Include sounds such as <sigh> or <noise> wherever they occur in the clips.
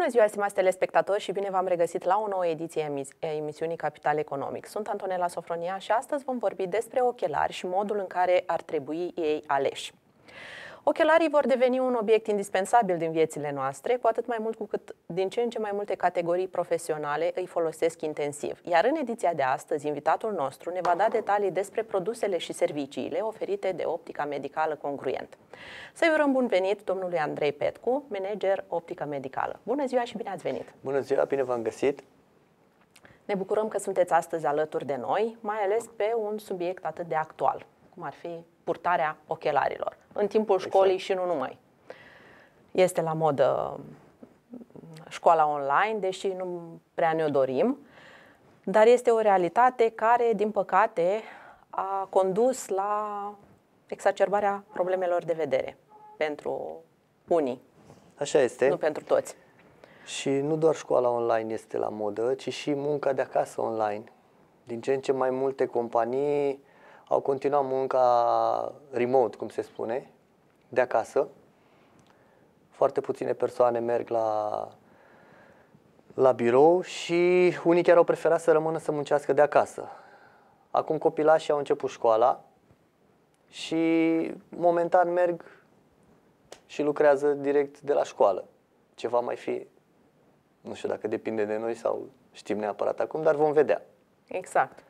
Bună ziua, stimați telespectatori și bine v-am regăsit la o nouă ediție a emisiunii Capital Economic. Sunt Antonela Sofronia și astăzi vom vorbi despre ochelari și modul în care ar trebui ei aleși. Ochelarii vor deveni un obiect indispensabil din viețile noastre, cu atât mai mult cu cât din ce în ce mai multe categorii profesionale îi folosesc intensiv. Iar în ediția de astăzi, invitatul nostru ne va da detalii despre produsele și serviciile oferite de Optica Medicală Congruent. Să-i urăm bun venit domnului Andrei Petcu, manager Optica Medicală. Bună ziua și bine ați venit! Bună ziua, bine v-am găsit! Ne bucurăm că sunteți astăzi alături de noi, mai ales pe un subiect atât de actual, cum ar fi purtarea ochelarilor în timpul exact. școlii și nu numai. Este la modă școala online, deși nu prea ne-o dorim, dar este o realitate care, din păcate, a condus la exacerbarea problemelor de vedere pentru unii. Așa este. Nu pentru toți. Și nu doar școala online este la modă, ci și munca de acasă online. Din ce în ce mai multe companii au continuat munca remote, cum se spune, de acasă. Foarte puține persoane merg la, la birou și unii chiar au preferat să rămână să muncească de acasă. Acum copilașii au început școala și momentan merg și lucrează direct de la școală. Ce va mai fi, nu știu dacă depinde de noi sau știm neapărat acum, dar vom vedea. Exact.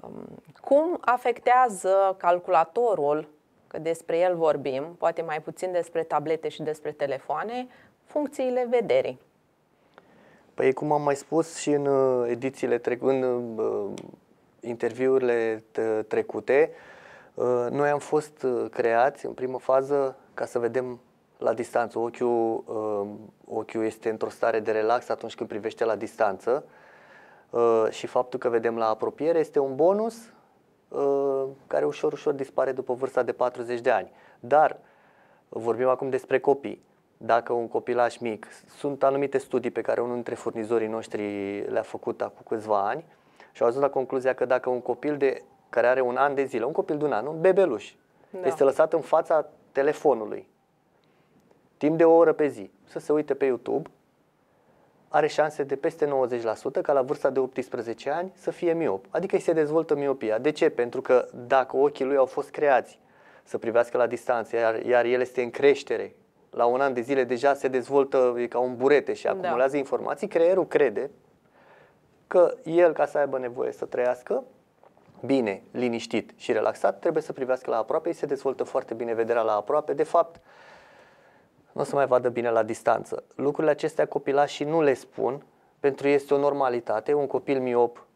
Um, cum afectează calculatorul, că despre el vorbim, poate mai puțin despre tablete și despre telefoane, funcțiile vederii? Păi, cum am mai spus și în uh, edițiile trecute, în uh, interviurile trecute, uh, noi am fost creați în primă fază ca să vedem la distanță. Ochiul, ochiul este într-o stare de relax atunci când privește la distanță Uh, și faptul că vedem la apropiere este un bonus uh, care ușor, ușor dispare după vârsta de 40 de ani. Dar vorbim acum despre copii. Dacă un copilaș mic, sunt anumite studii pe care unul dintre furnizorii noștri le-a făcut acum câțiva ani și au ajuns la concluzia că dacă un copil de, care are un an de zile, un copil de un an, un bebeluș, da. este lăsat în fața telefonului timp de o oră pe zi, să se uite pe YouTube, are șanse de peste 90% ca la vârsta de 18 ani să fie miop. Adică îi se dezvoltă miopia. De ce? Pentru că dacă ochii lui au fost creați să privească la distanță, iar, iar el este în creștere, la un an de zile deja se dezvoltă e ca un burete și da. acumulează da. informații, creierul crede că el, ca să aibă nevoie să trăiască bine, liniștit și relaxat, trebuie să privească la aproape, îi se dezvoltă foarte bine vederea la aproape. De fapt, nu o să mai vadă bine la distanță. Lucrurile acestea copilașii nu le spun, pentru ei este o normalitate. Un copil miop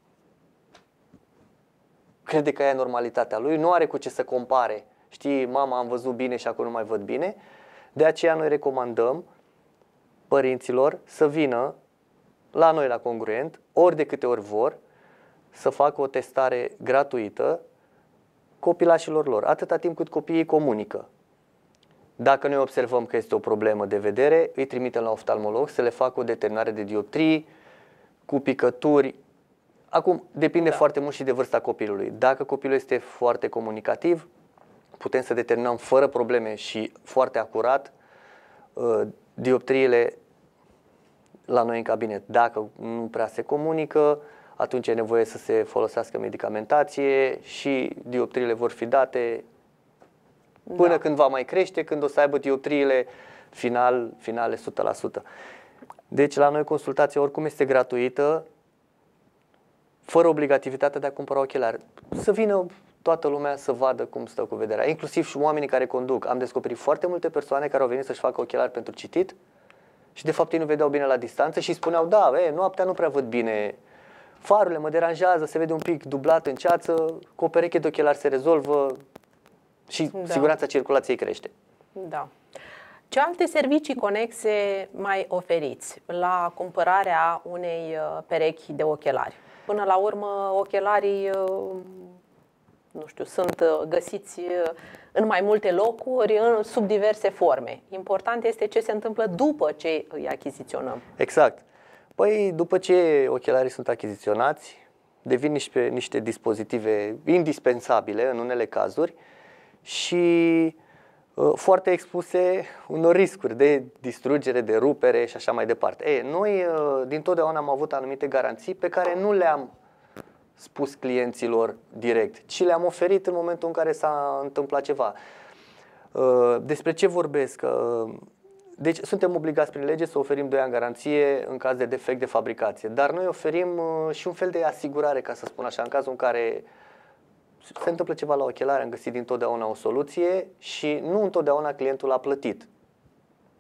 crede că e normalitatea lui, nu are cu ce să compare. Știi, mama am văzut bine și acum nu mai văd bine. De aceea noi recomandăm părinților să vină la noi la congruent, ori de câte ori vor, să facă o testare gratuită copilașilor lor, atâta timp cât copiii comunică. Dacă noi observăm că este o problemă de vedere, îi trimitem la oftalmolog să le facă o determinare de dioptrii cu picături. Acum, depinde da. foarte mult și de vârsta copilului. Dacă copilul este foarte comunicativ, putem să determinăm fără probleme și foarte acurat uh, dioptriile la noi în cabinet. Dacă nu prea se comunică, atunci e nevoie să se folosească medicamentație și dioptriile vor fi date până da. când va mai crește, când o să aibă dioptriile final, finale 100%. Deci la noi consultația oricum este gratuită, fără obligativitatea de a cumpăra ochelari. Să vină toată lumea să vadă cum stă cu vederea, inclusiv și oamenii care conduc. Am descoperit foarte multe persoane care au venit să-și facă ochelari pentru citit și de fapt ei nu vedeau bine la distanță și spuneau, da, e, noaptea nu prea văd bine, farurile mă deranjează, se vede un pic dublat în ceață, cu o pereche de ochelari se rezolvă, și da. siguranța circulației crește. Da. Ce alte servicii conexe mai oferiți la cumpărarea unei uh, perechi de ochelari? Până la urmă, ochelarii, uh, nu știu, sunt uh, găsiți în mai multe locuri, în, sub diverse forme. Important este ce se întâmplă după ce îi achiziționăm. Exact. Păi, după ce ochelarii sunt achiziționați, devin niște, niște dispozitive indispensabile în unele cazuri, și uh, foarte expuse unor riscuri de distrugere, de rupere și așa mai departe. Ei, noi uh, din totdeauna am avut anumite garanții pe care nu le-am spus clienților direct, ci le-am oferit în momentul în care s-a întâmplat ceva. Uh, despre ce vorbesc? Deci suntem obligați prin lege să oferim 2 ani garanție în caz de defect de fabricație, dar noi oferim și un fel de asigurare, ca să spun așa, în cazul în care se întâmplă ceva la ochelari, am găsit dintotdeauna o soluție și nu întotdeauna clientul a plătit.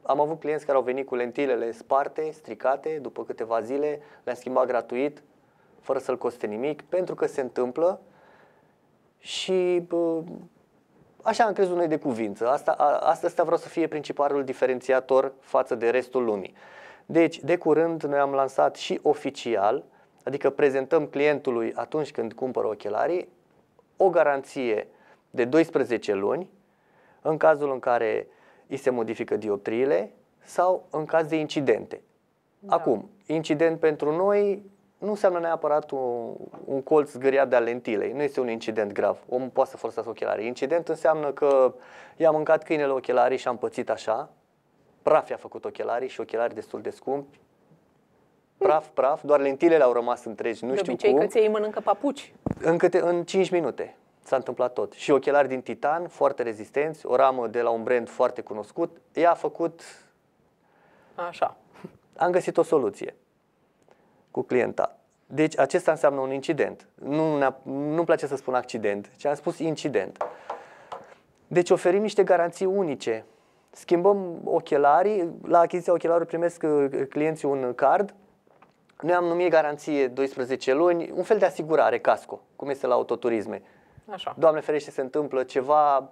Am avut clienți care au venit cu lentilele sparte, stricate, după câteva zile, le-am schimbat gratuit, fără să-l coste nimic, pentru că se întâmplă și bă, așa am crezut noi de cuvință. Asta, asta, asta vreau să fie principalul diferențiator față de restul lumii. Deci, de curând, noi am lansat și oficial, adică prezentăm clientului atunci când cumpără ochelarii, o garanție de 12 luni în cazul în care îi se modifică dioptriile sau în caz de incidente. Da. Acum, incident pentru noi nu înseamnă neapărat un, un colț zgâriat de-a lentilei. Nu este un incident grav. Omul poate să folosească ochelari. Incident înseamnă că i-a mâncat câinele ochelarii și am pățit așa. Praf i-a făcut ochelarii și ochelari destul de scumpi. Praf, praf, doar lentilele au rămas întregi, nu de știu obicei cum. că ți mănâncă papuci. În, câte, în 5 minute s-a întâmplat tot. Și ochelari din titan, foarte rezistenți, o ramă de la un brand foarte cunoscut. Ea a făcut... Așa. Am găsit o soluție cu clienta. Deci acesta înseamnă un incident. Nu, nu-mi place să spun accident, ci am spus incident. Deci oferim niște garanții unice. Schimbăm ochelarii, la achiziția ochelarilor primesc uh, clienții un card. Noi am numit garanție 12 luni, un fel de asigurare, casco, cum este la autoturisme. Așa. Doamne ferește, se întâmplă ceva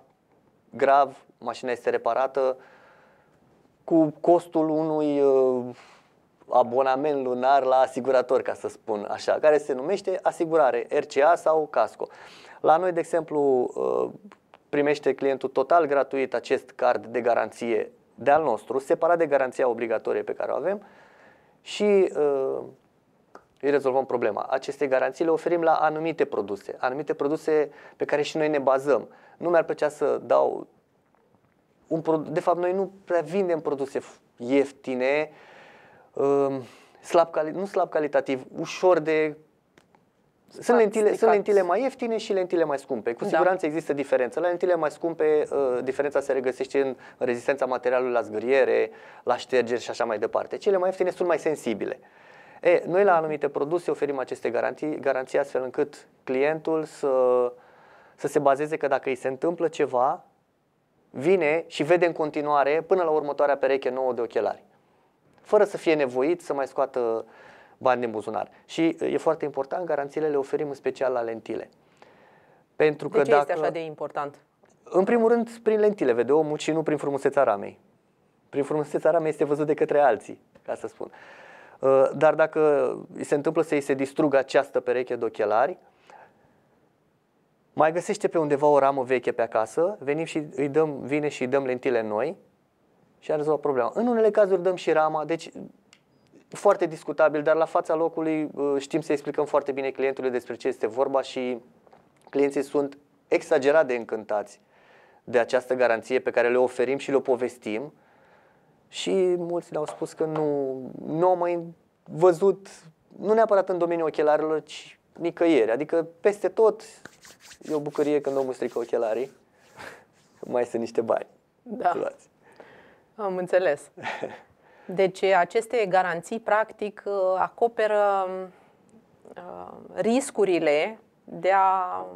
grav, mașina este reparată cu costul unui uh, abonament lunar la asigurator, ca să spun așa, care se numește asigurare RCA sau casco. La noi, de exemplu, uh, primește clientul total gratuit acest card de garanție de al nostru, separat de garanția obligatorie pe care o avem și uh, îi rezolvăm problema. Aceste garanții le oferim la anumite produse, anumite produse pe care și noi ne bazăm. Nu mi-ar plăcea să dau un produs, de fapt noi nu prea vindem produse ieftine, uh, slab cali- nu slab calitativ, ușor de sunt lentile, sunt lentile mai ieftine și lentile mai scumpe. Cu da. siguranță da. există diferență. La lentile mai scumpe, uh, diferența se regăsește în rezistența materialului la zgâriere, la ștergeri și așa mai departe. Cele mai ieftine sunt mai sensibile. E, noi la anumite produse oferim aceste garanții, garanții astfel încât clientul să, să se bazeze că dacă îi se întâmplă ceva, vine și vede în continuare până la următoarea pereche nouă de ochelari. Fără să fie nevoit să mai scoată bani din buzunar. Și e foarte important, garanțiile le oferim în special la lentile. Pentru că de ce dacă, este așa de important? În primul rând, prin lentile vede omul și nu prin frumusețea ramei. Prin frumusețea ramei este văzut de către alții, ca să spun. Uh, dar dacă îi se întâmplă să îi se distrugă această pereche de ochelari, mai găsește pe undeva o ramă veche pe acasă, venim și îi dăm, vine și îi dăm lentile noi și a rezolvat problema. În unele cazuri dăm și rama, deci foarte discutabil, dar la fața locului uh, știm să explicăm foarte bine clientului despre ce este vorba și clienții sunt exagerat de încântați de această garanție pe care le oferim și le povestim și mulți ne-au spus că nu, nu au mai văzut, nu neapărat în domeniul ochelarilor, ci nicăieri. Adică peste tot e o bucurie când omul strică ochelarii. Mai sunt niște bani. Da. Luați. Am înțeles. <laughs> Deci aceste garanții practic uh, acoperă uh, riscurile de a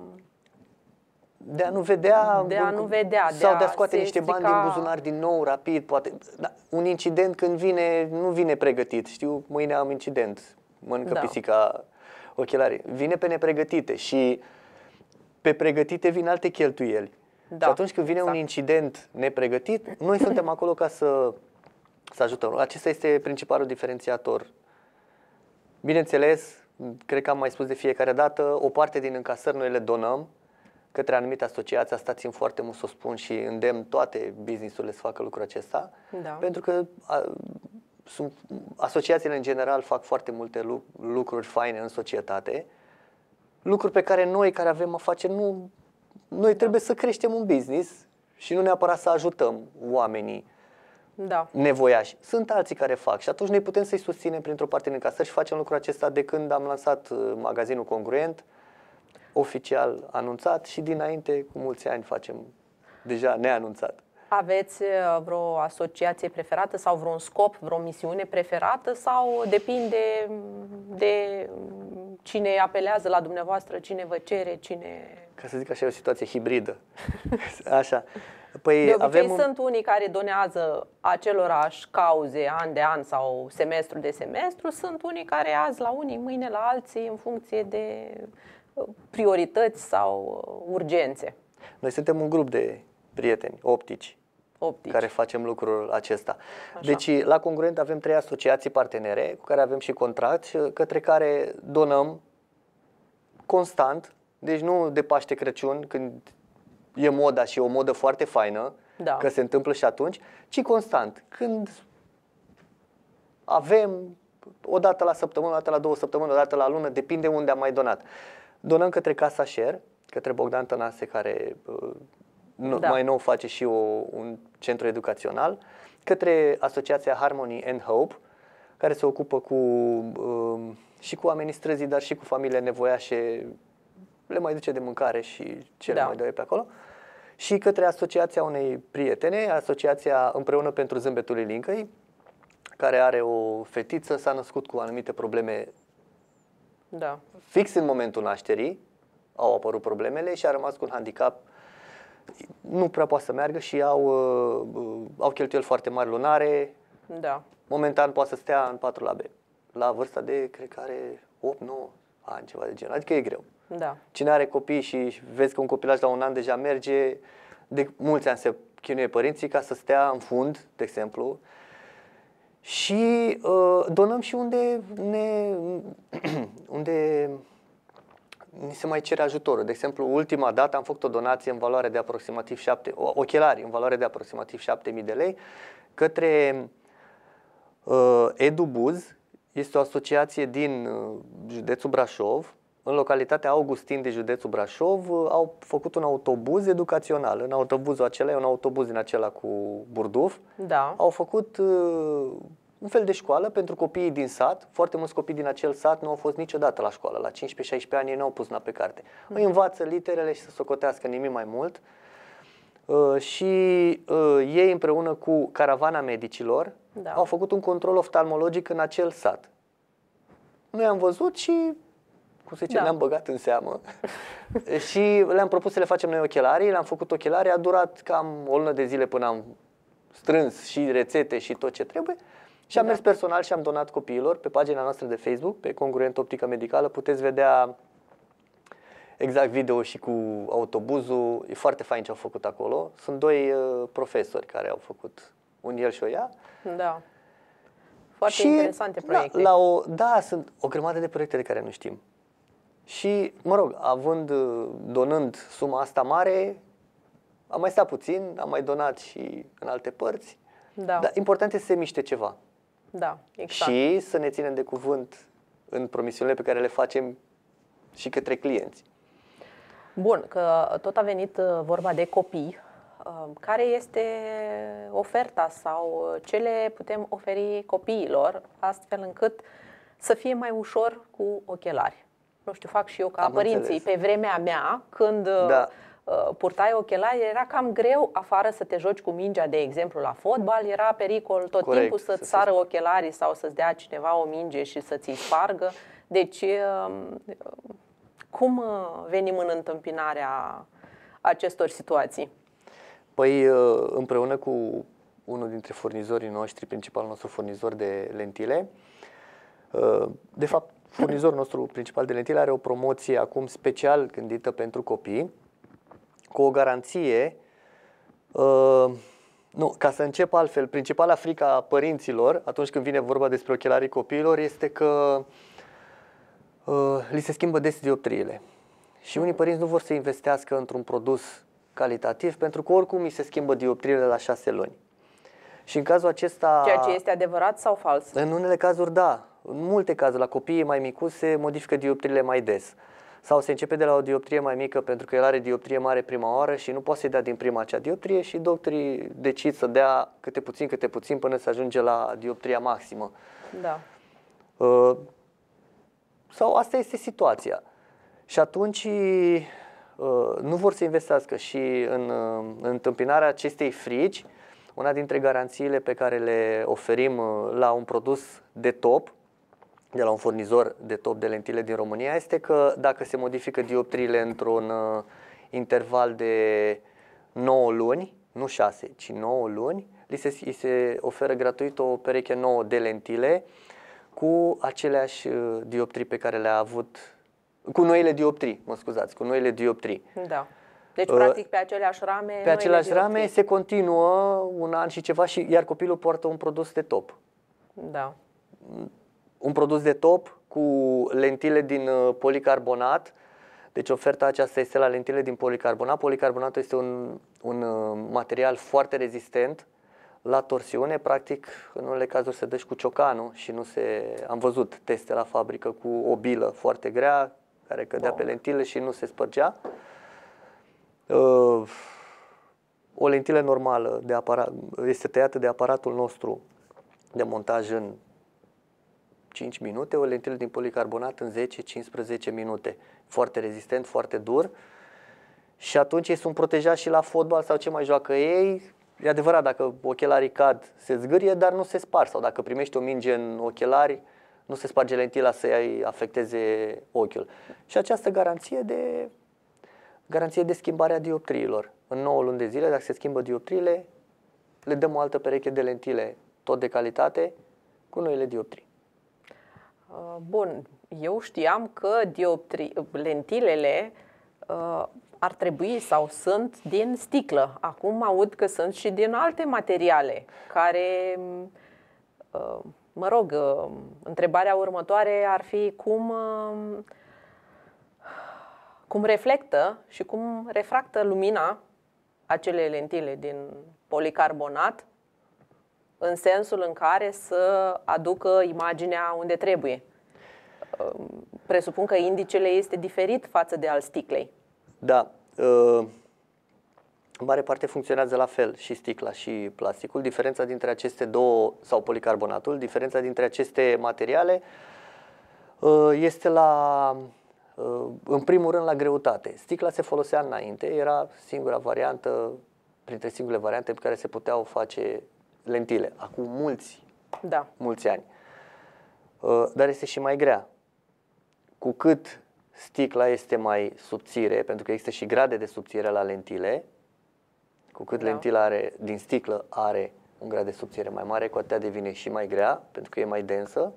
de a nu vedea, de a nu vedea sau de de a scoate niște bani din buzunar din nou, rapid, poate. Da, un incident când vine, nu vine pregătit. Știu, mâine am incident, mănâncă da. pisica ochelari. Vine pe nepregătite și pe pregătite vin alte cheltuieli. Da, și atunci când vine exact. un incident nepregătit, noi suntem acolo ca să, să ajutăm. Acesta este principalul diferențiator. Bineînțeles, cred că am mai spus de fiecare dată, o parte din încasări noi le donăm către anumite asociații, asta țin foarte mult să o spun și îndemn toate businessurile să facă lucrul acesta, da. pentru că a, sunt, asociațiile în general fac foarte multe lucruri faine în societate, lucruri pe care noi care avem afaceri nu, noi trebuie să creștem un business și nu neapărat să ajutăm oamenii Da. nevoiași. Sunt alții care fac și atunci noi putem să-i susținem printr-o parte din încasări și facem lucrul acesta de când am lansat uh, magazinul Congruent, oficial anunțat și dinainte, cu mulți ani, facem deja neanunțat. Aveți uh, vreo asociație preferată sau vreun scop, vreo misiune preferată sau depinde de mm, cine apelează la dumneavoastră, cine vă cere, cine... Ca să zic așa, e o situație hibridă. <laughs> Așa. Păi De obicei avem un- sunt unii care donează acelorași cauze an de an sau semestru de semestru, sunt unii care azi la unii, mâine la alții, în funcție de uh, priorități sau uh, urgențe Noi suntem un grup de prieteni optici optici. care facem lucrul acesta. Așa. Deci, la Congruent avem trei asociații partenere cu care avem și contract, și către care donăm constant, deci nu de Paște Crăciun, când e moda și e o modă foarte faină, Da. că se întâmplă și atunci, ci constant, când avem o dată la săptămână, o dată la două săptămâni, o dată la lună, depinde unde am mai donat. Donăm către Casa Share, către Bogdan Tănase, care uh, nu, Da. mai nou face și o, un centru educațional, către Asociația Harmony and Hope, care se ocupă cu, uh, și cu oamenii străzii, dar și cu familiile nevoiașe, le mai duce de mâncare și ce le Da. mai dă pe acolo. Și către asociația unei prietene, Asociația Împreună pentru Zâmbetul lui Lincăi, care are o fetiță, s-a născut cu anumite probleme Da. fix în momentul nașterii, au apărut problemele și a rămas cu un handicap. Nu prea poate să meargă și au, uh, uh, au cheltuieli foarte mari lunare. Da. Momentan poate să stea în patru labe. La vârsta de, cred că are 8-9 ani, ceva de genul. Adică e greu. Da. Cine are copii și vezi că un copilaj la un an deja merge, de mulți ani se chinuie părinții ca să stea în fund, de exemplu, și uh, donăm și unde ne, <clears throat> unde ni se mai cere ajutorul. De exemplu, ultima dată am făcut o donație în valoare de aproximativ 7, o- ochelari în valoare de aproximativ 7000 de lei către uh, EduBuz, este o asociație din uh, județul Brașov, în localitatea Augustin de județul Brașov, uh, au făcut un autobuz educațional. În autobuzul acela e un autobuz din acela cu burduf. Da. Au făcut uh, un fel de școală pentru copiii din sat. Foarte mulți copii din acel sat nu au fost niciodată la școală. La 15-16 ani ei nu au pus mâna pe carte. Îi învață literele și să socotească nimic mai mult. Uh, și uh, ei împreună cu caravana medicilor Da. au făcut un control oftalmologic în acel sat. Noi am văzut și, cum se zice, Da. ne-am băgat în seamă <laughs> și le-am propus să le facem noi ochelarii, le-am făcut ochelarii, a durat cam o lună de zile până am strâns și rețete și tot ce trebuie și am Da. mers personal și am donat copiilor pe pagina noastră de Facebook, pe Congruent Optică Medicală, puteți vedea exact video și cu autobuzul, e foarte fain ce au făcut acolo. Sunt doi uh, profesori care au făcut un el și o ea. Da. Foarte interesante proiecte. Da, la o, da, sunt o grămadă de proiecte de care nu știm. Și, mă rog, având, uh, donând suma asta mare, am mai stat puțin, am mai donat și în alte părți. Da. Dar important este să se miște ceva. Da, exact. Și să ne ținem de cuvânt în promisiunile pe care le facem și către clienți. Bun, că tot a venit uh, vorba de copii. Uh, Care este oferta sau uh, ce le putem oferi copiilor astfel încât să fie mai ușor cu ochelari? Nu știu, fac și eu ca Am părinții. înțeles. Pe vremea mea, când uh, Da. uh, purtai ochelari, era cam greu afară să te joci cu mingea, de exemplu, la fotbal. Era pericol tot Corect, timpul să să-ți se- sară ochelarii sau să-ți dea cineva o minge și să ți-i spargă. Deci, uh, cum uh, venim în întâmpinarea acestor situații? Păi uh, împreună cu unul dintre furnizorii noștri, principalul nostru furnizor de lentile, uh, de fapt, furnizorul nostru principal de lentile are o promoție acum special gândită pentru copii, cu o garanție uh, nu, ca să încep altfel, principala frică a părinților atunci când vine vorba despre ochelarii copiilor este că uh, li se schimbă des dioptriile. Și unii părinți nu vor să investească într-un produs calitativ pentru că oricum îi se schimbă dioptriile la șase luni. Și în cazul acesta... Ceea ce este adevărat sau fals? În unele cazuri, da. În multe cazuri, la copiii mai micuți se modifică dioptriile mai des. Sau se începe de la o dioptrie mai mică pentru că el are dioptrie mare prima oară și nu poate să-i dea din prima acea dioptrie și doctorii decid să dea câte puțin, câte puțin până să ajunge la dioptria maximă. Da. Uh, sau asta este situația. Și atunci uh, nu vor să investească și în, uh, în întâmpinarea acestei frici, una dintre garanțiile pe care le oferim uh, la un produs de top, de la un furnizor de top de lentile din România, este că dacă se modifică dioptriile într-un uh, interval de 9 luni, nu 6, ci 9 luni, li se, li se oferă gratuit o pereche nouă de lentile cu aceleași uh, dioptrii pe care le-a avut, cu noile dioptrii, mă scuzați, cu noile dioptrii. Da. Deci, uh, practic, pe aceleași rame... Pe aceleași rame se continuă un an și ceva, și iar copilul poartă un produs de top. Da. Un produs de top cu lentile din uh, policarbonat. Deci oferta aceasta este la lentile din policarbonat. Policarbonatul este un, un material foarte rezistent la torsiune, practic, în unele cazuri se dă și cu ciocanul și nu se... Am văzut teste la fabrică cu o bilă foarte grea, care cădea wow. pe lentile și nu se spărgea. Uh, o lentilă normală de aparat, este tăiată de aparatul nostru de montaj în 5 minute, o lentilă din policarbonat în 10-15 minute. Foarte rezistent, foarte dur. Și atunci ei sunt protejați și la fotbal sau ce mai joacă ei, E adevărat, dacă ochelarii cad, se zgârie, dar nu se spar. Sau dacă primești o minge în ochelari, nu se sparge lentila să-i afecteze ochiul. Și această garanție de, garanție de schimbare a dioptriilor. În 9 luni de zile, dacă se schimbă dioptriile, le dăm o altă pereche de lentile, tot de calitate, cu noile dioptrii. Uh, bun, eu știam că dioptri, lentilele uh, ar trebui sau sunt din sticlă. Acum aud că sunt și din alte materiale care, uh, mă rog, uh, întrebarea următoare ar fi cum, uh, cum reflectă și cum refractă lumina acele lentile din policarbonat în sensul în care să aducă imaginea unde trebuie. Presupun că indicele este diferit față de al sticlei. Da. Uh, în mare parte funcționează la fel și sticla și plasticul. Diferența dintre aceste două, sau policarbonatul, diferența dintre aceste materiale uh, este la, uh, în primul rând, la greutate. Sticla se folosea înainte, era singura variantă, printre singurele variante pe care se puteau face lentile, acum mulți, da. mulți ani. Dar este și mai grea. Cu cât sticla este mai subțire, pentru că există și grade de subțire la lentile. Cu cât da. lentila are, din sticlă are un grad de subțire mai mare, cu atât devine și mai grea, pentru că e mai densă.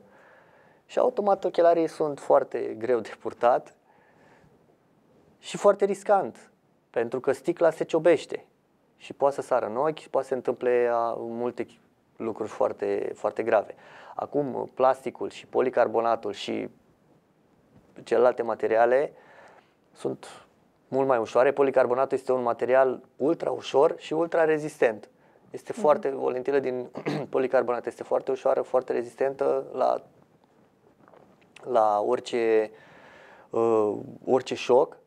Și automat ochelarii sunt foarte greu de purtat și foarte riscant, pentru că sticla se ciobește și poate să sară în ochi, poate să se întâmple multe lucruri foarte, foarte grave. Acum, plasticul și policarbonatul și celelalte materiale sunt mult mai ușoare. Policarbonatul este un material ultra ușor și ultra rezistent. Este mm foarte, o lentilă din <clears throat> policarbonat este foarte ușoară, foarte rezistentă la, la orice, uh, orice șoc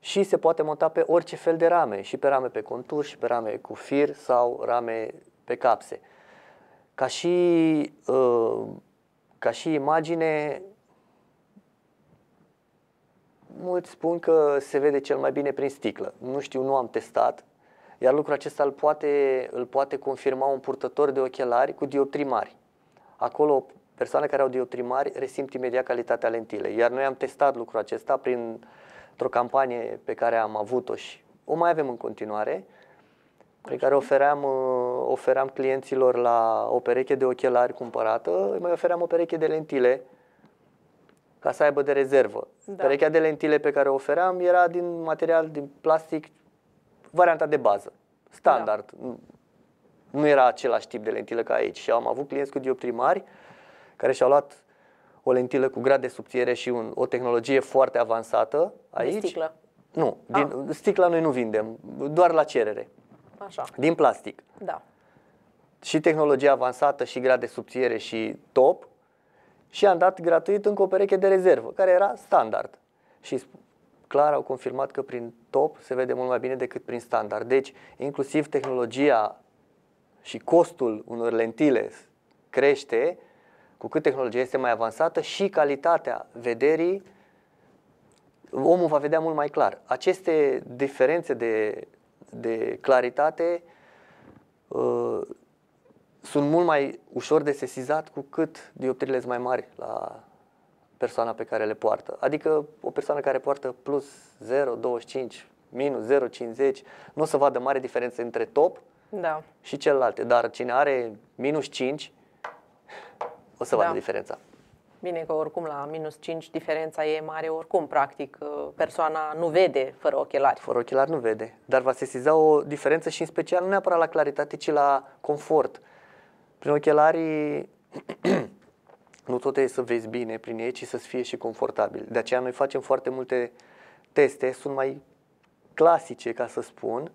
și se poate monta pe orice fel de rame, și pe rame pe contur, și pe rame cu fir sau rame pe capse. Ca și, uh, ca și imagine, mulți spun că se vede cel mai bine prin sticlă. Nu știu, nu am testat, iar lucrul acesta îl poate, îl poate confirma un purtător de ochelari cu dioptrii mari. Acolo, persoane care au dioptrii mari resimt imediat calitatea lentilei. Iar noi am testat lucrul acesta prin o campanie pe care am avut-o și o mai avem în continuare, pe care ofeream, uh, ofeream clienților la o pereche de ochelari cumpărată, mai ofeream o pereche de lentile ca să aibă de rezervă. Da. Perechea de lentile pe care o ofeream era din material, din plastic, varianta de bază, standard. Da. Nu era același tip de lentilă ca aici. Și am avut clienți cu dioptrii mari care și-au luat o lentilă cu grad de subțiere și un, o tehnologie foarte avansată aici. De sticlă? Nu, din, ah. sticla noi nu vindem, doar la cerere. Așa. Din plastic. Da. Și tehnologie avansată și grad de subțiere și top și am dat gratuit încă o pereche de rezervă, care era standard. Și clar au confirmat că prin top se vede mult mai bine decât prin standard. Deci, inclusiv tehnologia și costul unor lentile crește cu cât tehnologia este mai avansată și calitatea vederii omul va vedea mult mai clar. Aceste diferențe de, de claritate uh, sunt mult mai ușor de sesizat cu cât dioptriile sunt mai mari la persoana pe care le poartă. Adică o persoană care poartă plus 0,25, minus 0,50, nu o să vadă mare diferență între top Da. și celelalte, dar cine are minus 5 o să vadă Da. diferența. Bine că oricum la minus 5 diferența e mare oricum, practic uh, persoana nu vede fără ochelari. Fără ochelari nu vede, dar va sesiza o diferență și în special nu neapărat la claritate, ci la confort. Prin ochelarii <clears throat> nu tot e să vezi bine prin ei, ci să fie și confortabil. De aceea noi facem foarte multe teste, sunt mai clasice, ca să spun.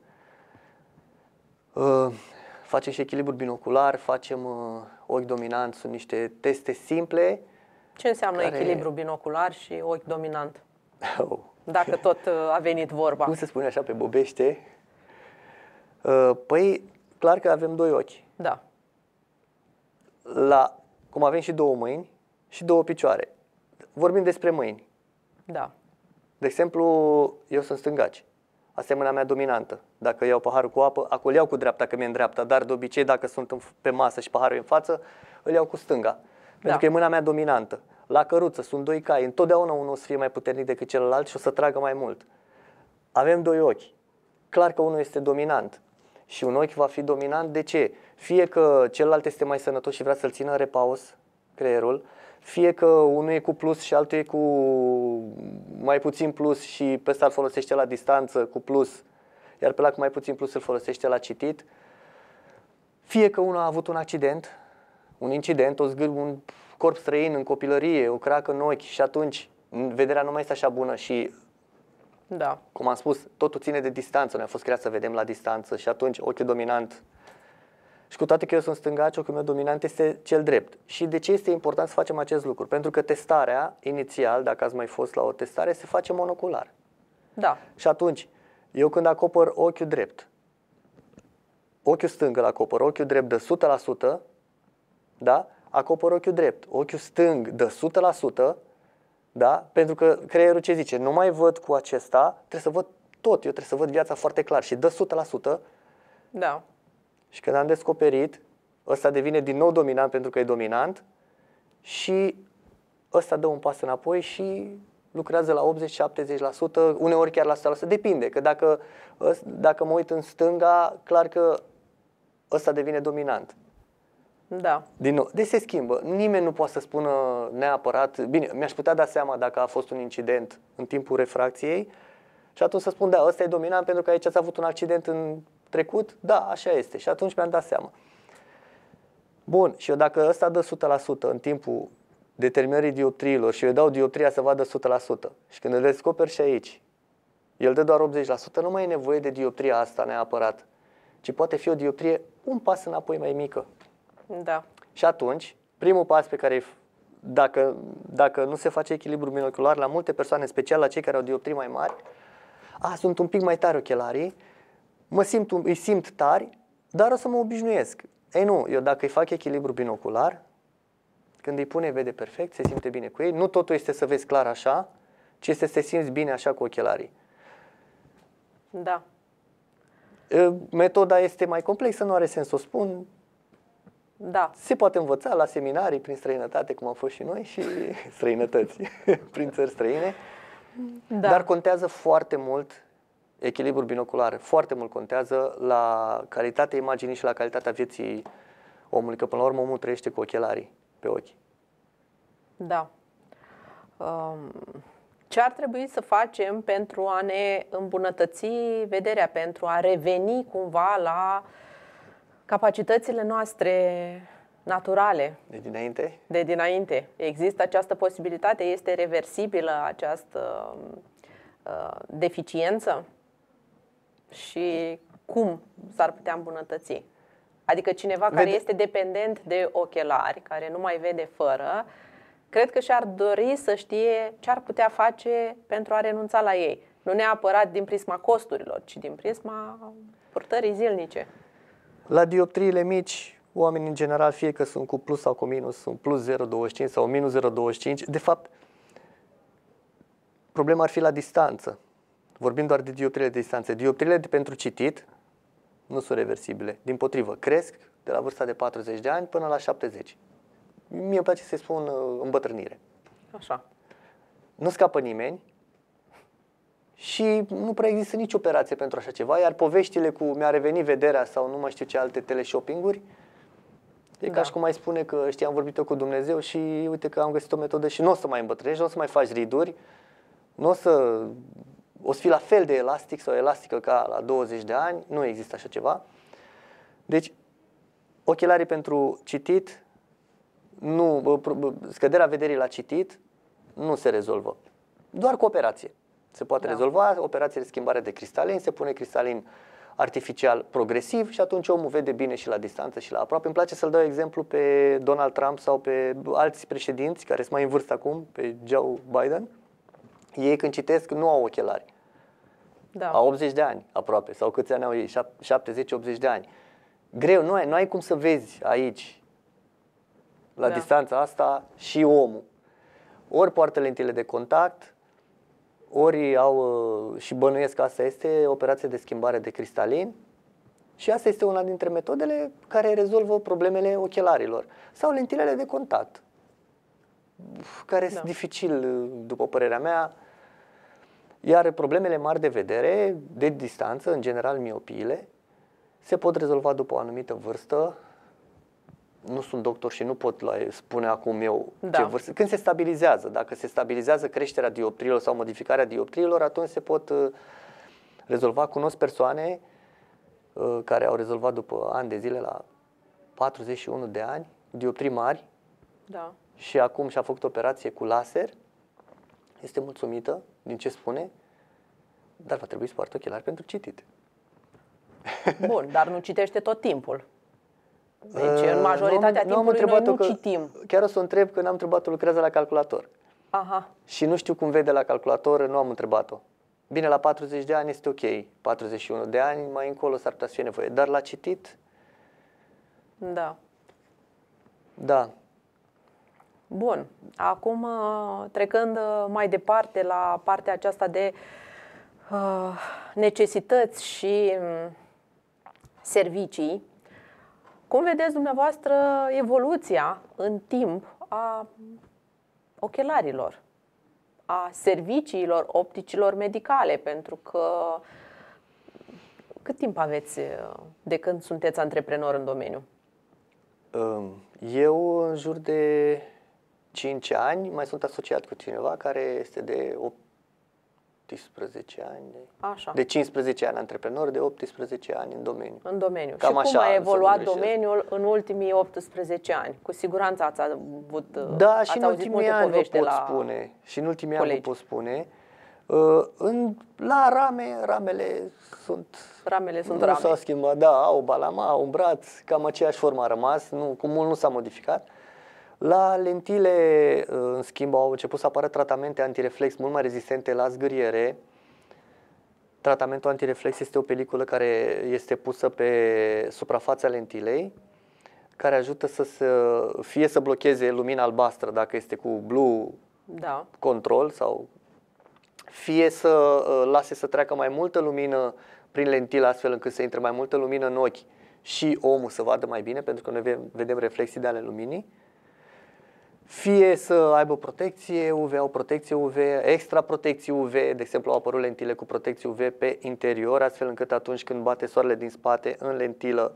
Uh, facem și echilibru binocular, facem uh, ochi dominant, sunt niște teste simple. Ce înseamnă Care- echilibru binocular și ochi dominant? <laughs> Oh, Dacă tot uh, a venit vorba. cum se spune așa pe bobește? Uh, Păi, clar că avem doi ochi. Da. La, cum avem și două mâini și două picioare. Vorbim despre mâini. Da. De exemplu, eu sunt stângaci. Asta e mâna mea dominantă. Dacă iau paharul cu apă, acolo îl iau cu dreapta, că mi-e în dreapta, dar de obicei, dacă sunt în- pe masă și paharul e în față, îl iau cu stânga. Pentru că e mâna mea dominantă. La căruță sunt doi cai, întotdeauna unul o să fie mai puternic decât celălalt și o să tragă mai mult. Avem doi ochi. Clar că unul este dominant. Și un ochi va fi dominant de ce? Fie că celălalt este mai sănătos și vrea să-l țină în repaus, creierul, fie că unul e cu plus și altul e cu mai puțin plus și pe ăsta îl folosește la distanță cu plus, iar pe ăla cu mai puțin plus îl folosește la citit, fie că unul a avut un accident, un incident, o zgâr, un corp străin în copilărie, o cracă în ochi și atunci vederea nu mai este așa bună și Da. cum am spus, totul ține de distanță. Noi am fost creat să vedem la distanță și atunci ochiul dominant. Și cu toate că eu sunt stângaci, ochiul meu dominant este cel drept. Și de ce este important să facem acest lucru? Pentru că testarea, inițial, dacă ați mai fost la o testare, se face monocular. Da. Și atunci, eu când acopăr ochiul drept, ochiul stâng îl acopăr, ochiul drept de 100%, da? acopăr ochiul drept. Ochiul stâng de 100%, da? pentru că creierul ce zice? Nu mai văd cu acesta, trebuie să văd tot, eu trebuie să văd viața foarte clar și de 100%. Da. Și când am descoperit, ăsta devine din nou dominant pentru că e dominant și ăsta dă un pas înapoi și lucrează la 80-70%, uneori chiar la 100%, depinde, că dacă, ăs- dacă mă uit în stânga, clar că ăsta devine dominant. Da. Din nou, deci se schimbă. Nimeni nu poate să spună neapărat, bine, mi-aș putea da seama dacă a fost un incident în timpul refracției și atunci să spun, da, ăsta e dominant pentru că aici ați avut un accident în trecut, da, așa este. Și atunci mi-am dat seama. Bun, și eu dacă ăsta dă 100% în timpul determinării dioptriilor și eu îi dau dioptria să vadă 100% și când îl descoper și aici, el dă doar 80%, nu mai e nevoie de dioptria asta neapărat, ci poate fi o dioptrie un pas înapoi mai mică. Da. Și atunci, primul pas pe care, dacă, dacă nu se face echilibru binocular la multe persoane, în special la cei care au dioptrii mai mari, a, sunt un pic mai tari ochelarii, mă simt, un- îi simt tari, dar o să mă obișnuiesc. Ei nu, eu dacă îi fac echilibru binocular, când îi pune, vede perfect, se simte bine cu ei. Nu totul este să vezi clar așa, ci este să te simți bine așa cu ochelarii. Da. E, Metoda este mai complexă, nu are sens să o spun, Da. Se poate învăța la seminarii prin străinătate, cum am fost și noi, și <laughs> străinătăți, <laughs> prin țări străine. Da. Dar contează foarte mult echilibrul binocular, foarte mult contează la calitatea imaginii și la calitatea vieții omului, că până la urmă omul trăiește cu ochelarii pe ochi. Da. Um, Ce ar trebui să facem pentru a ne îmbunătăți vederea, pentru a reveni cumva la capacitățile noastre naturale De dinainte, de dinainte? Există această posibilitate? Este reversibilă această uh, deficiență? Și cum s-ar putea îmbunătăți? Adică cineva care Vede- este dependent de ochelari, care nu mai vede fără, cred că și-ar dori să știe ce ar putea face pentru a renunța la ei. Nu neapărat din prisma costurilor, ci din prisma purtării zilnice. La dioptriile mici, oamenii în general, fie că sunt cu plus sau cu minus, sunt plus 0,25 sau minus 0,25, de fapt, problema ar fi la distanță. Vorbim doar de dioptriile de distanță. Dioptriile de pentru citit nu sunt reversibile. Din potrivă, cresc de la vârsta de 40 de ani până la 70. Mie îmi place să-i spun uh, îmbătrânire. Așa. Nu scapă nimeni și nu prea există nici operație pentru așa ceva, iar poveștile cu mi-a revenit vederea sau nu mai știu ce alte teleshoppinguri, e da. ca și cum mai spune că știi, am vorbit cu Dumnezeu și uite că am găsit o metodă și nu o să mai îmbătrânești, nu o să mai faci riduri, nu o să, o să fii la fel de elastic sau elastică ca la 20 de ani, nu există așa ceva. Deci, ochelarii pentru citit, nu, scăderea vederii la citit nu se rezolvă. Doar cu operație. Se poate da. rezolva operație de schimbare de cristalin, se pune cristalin artificial progresiv și atunci omul vede bine și la distanță și la aproape. Îmi place să-l dau exemplu pe Donald Trump sau pe alți președinți care sunt mai în vârstă acum, pe Joe Biden. Ei când citesc nu au ochelari. Da. Au 80 de ani aproape, sau câți ani au ei? 70-80 de ani. Greu, nu ai, nu ai cum să vezi aici, la da. distanța asta, și omul. Ori poartă lentile de contact, ori au, uh, și bănuiesc că asta este, operație de schimbare de cristalin, și asta este una dintre metodele care rezolvă problemele ochelarilor. Sau lentilele de contact, care da. sunt dificil, uh, după părerea mea, iar problemele mari de vedere, de distanță, în general miopiile, se pot rezolva după o anumită vârstă. Nu sunt doctor și nu pot la, spune acum eu da. ce vârstă. Când se stabilizează, dacă se stabilizează creșterea dioptriilor sau modificarea dioptriilor, atunci se pot uh, rezolva. Cunosc persoane uh, care au rezolvat după ani de zile la 41 de ani, dioptrii mari, da. și acum și-a făcut operație cu laser, este mulțumită din ce spune, dar va trebui să poartă ochelari pentru citit. <laughs> Bun, dar nu citește tot timpul. Deci, în majoritatea nu am, timpului, noi nu că, citim. Chiar o să o întreb că n-am întrebat-o, lucrează la calculator. Aha. Și nu știu cum vede la calculator, nu am întrebat-o. Bine, la 40 de ani este ok, 41 de ani, mai încolo s-ar putea să fie nevoie. Dar la citit? Da. Da. Bun. Acum, uh, trecând uh, mai departe la partea aceasta de uh, necesități și um, servicii, cum vedeți dumneavoastră evoluția în timp a ochelarilor, a serviciilor opticilor medicale? Pentru că cât timp aveți uh, de când sunteți antreprenor în domeniu? Um, eu în jur de 5 ani mai sunt asociat cu cineva care este de 18 ani. Așa. De 15 ani antreprenor, de 18 ani în domeniu. În domeniu. Cam și așa, cum a evoluat domeniul în ultimii 18 ani? Cu siguranță ați avut Da, ați și în ultimii ani vă pot spune. Și în ultimii colegi. ani vă pot spune. Uh, în, la rame, ramele sunt... Ramele sunt nu rame. s-au schimbat, da, au balama, au un braț, cam aceeași formă a rămas, nu, cu mult nu s-a modificat. La lentile, uh, în schimb, au început să apară tratamente antireflex mult mai rezistente la zgâriere. Tratamentul antireflex este o peliculă care este pusă pe suprafața lentilei, care ajută să se, fie să blocheze lumina albastră dacă este cu blue da. control sau fie să uh, lase să treacă mai multă lumină prin lentilă astfel încât să intre mai multă lumină în ochi și omul să vadă mai bine pentru că noi vedem reflexii de ale luminii fie să aibă protecție UV, au protecție UV, extra protecție UV, de exemplu au apărut lentile cu protecție UV pe interior, astfel încât atunci când bate soarele din spate în lentilă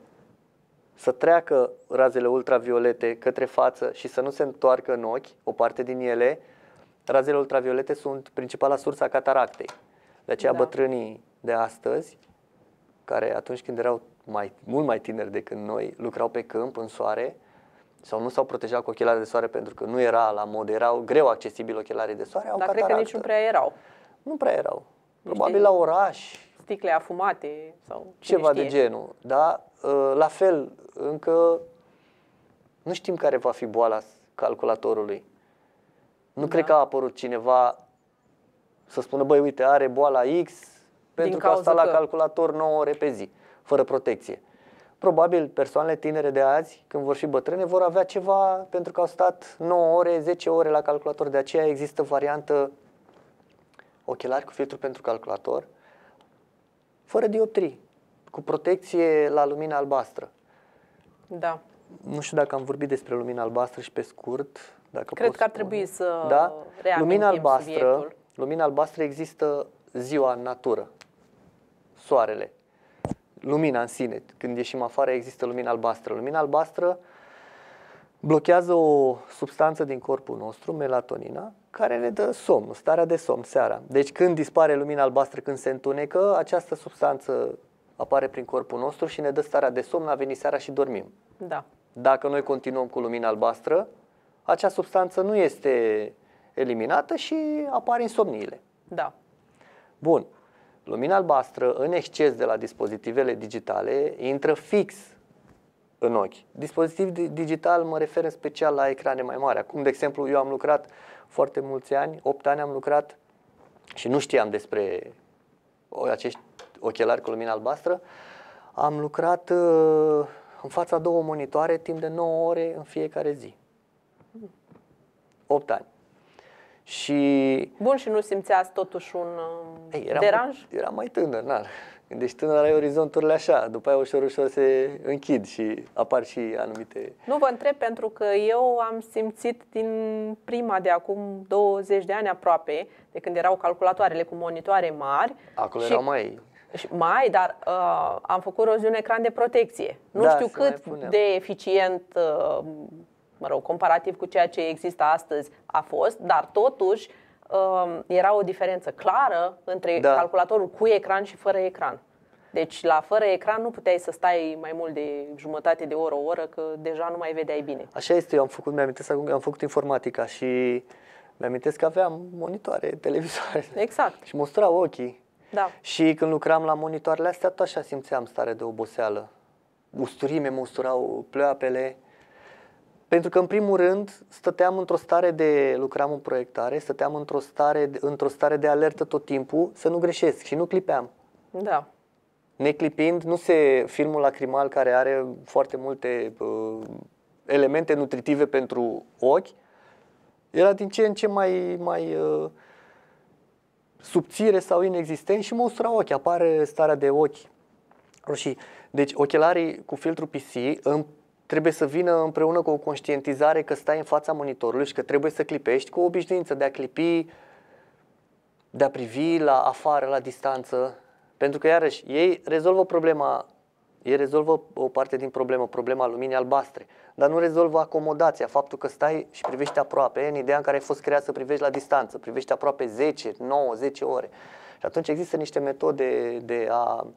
să treacă razele ultraviolete către față și să nu se întoarcă în ochi, o parte din ele, razele ultraviolete sunt principala sursa cataractei. De aceea da. bătrânii de astăzi, care atunci când erau mai, mult mai tineri decât noi, lucrau pe câmp, în soare, sau nu s-au protejat cu ochelari de soare pentru că nu era la mod, erau greu accesibili ochelarii de soare, au Dar cred că nici nu prea erau. Nu prea erau. Probabil la oraș. Sticle afumate sau Ceva știe. de genul. Da? Ă, la fel, încă nu știm care va fi boala calculatorului. Nu da. cred că a apărut cineva să spună, băi, uite, are boala X pentru că a stat că... la calculator 9 ore pe zi, fără protecție. Probabil persoanele tinere de azi, când vor fi bătrâne, vor avea ceva pentru că au stat 9 ore, 10 ore la calculator. De aceea există variantă ochelari cu filtru pentru calculator, fără dioptrii, cu protecție la lumina albastră. Da. Nu știu dacă am vorbit despre lumina albastră și pe scurt. Dacă Cred că ar trebui să da? lumina albastră, subiectul. lumina albastră există ziua în natură, soarele, lumina în sine. Când ieșim afară există lumina albastră. Lumina albastră blochează o substanță din corpul nostru, melatonina, care ne dă somn, starea de somn seara. Deci când dispare lumina albastră, când se întunecă, această substanță apare prin corpul nostru și ne dă starea de somn, a venit seara și dormim. Da. Dacă noi continuăm cu lumina albastră, acea substanță nu este eliminată și apar insomniile. Da. Bun. Lumina albastră în exces de la dispozitivele digitale intră fix în ochi. Dispozitiv digital mă refer în special la ecrane mai mari. Acum, de exemplu, eu am lucrat foarte mulți ani, 8 ani am lucrat și nu știam despre acești ochelari cu lumină albastră. Am lucrat uh, în fața două monitoare timp de 9 ore în fiecare zi. 8 ani. Și... Bun, și nu simțeați totuși un Ei, eram, deranj? Eram mai tânăr, n deci tânăr ai orizonturile așa, după aia ușor, ușor se închid și apar și anumite... Nu vă întreb pentru că eu am simțit din prima de acum 20 de ani aproape, de când erau calculatoarele cu monitoare mari. Acolo și... erau mai... Și mai, dar uh, am făcut roziune ecran de protecție. Nu da, știu cât de eficient, uh, mă rog, comparativ cu ceea ce există astăzi a fost, dar totuși uh, era o diferență clară între da. calculatorul cu ecran și fără ecran. Deci la fără ecran nu puteai să stai mai mult de jumătate de oră, o oră, că deja nu mai vedeai bine. Așa este, eu am făcut, mi-am acum am făcut informatica și mi-am că aveam monitoare, televizoare. Exact. și măsurau ochii. Da. Și când lucram la monitoarele astea, tot așa simțeam stare de oboseală. Usturime mă usturau pleoapele. Pentru că, în primul rând, stăteam într-o stare de, lucram în proiectare, stăteam într-o stare, într-o stare de alertă tot timpul, să nu greșesc și nu clipeam. Da. Neclipind, nu se filmul lacrimal care are foarte multe uh, elemente nutritive pentru ochi, era din ce în ce mai, mai uh, subțire sau inexistent și mă ustura ochi, apare starea de ochi roșii. Deci ochelarii cu filtru PC în, trebuie să vină împreună cu o conștientizare că stai în fața monitorului și că trebuie să clipești cu o obișnuință de a clipi, de a privi la afară, la distanță, pentru că iarăși ei rezolvă problema ei rezolvă o parte din problemă, problema luminii albastre, dar nu rezolvă acomodația, faptul că stai și privești aproape, în ideea în care ai fost creat să privești la distanță, privești aproape 10, 9, 10 ore. Și atunci există niște metode de a,